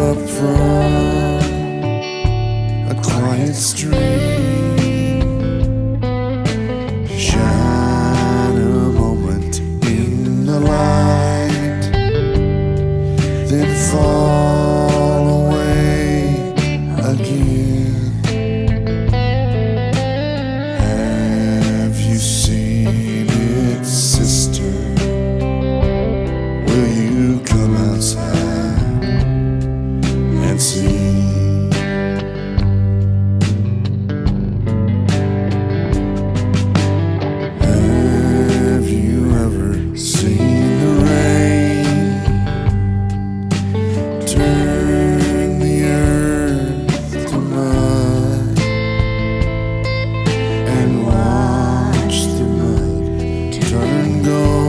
up from a quiet stream. Shine a moment in the light, then fall away again. Go.